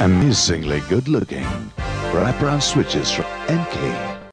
Amazingly good looking. Wraparound switches from NK.